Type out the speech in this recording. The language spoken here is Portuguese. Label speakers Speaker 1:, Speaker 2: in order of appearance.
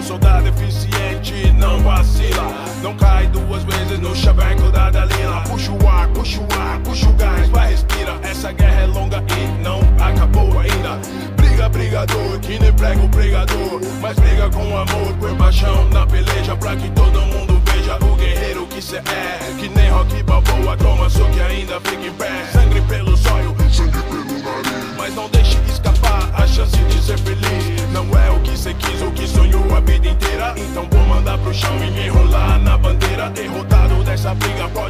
Speaker 1: soldado eficiente, não vacila. Não cai duas vezes no chaveco da Dalila. Puxa o ar, puxa o ar, puxa o gás, vai, respira. Essa guerra é longa e não acabou ainda. Briga, brigador, que nem prega o pregador. Mas briga com amor, com paixão na peleja. Pra que todo mundo veja o guerreiro que cê é. Que nem rock balboa, toma sua la pega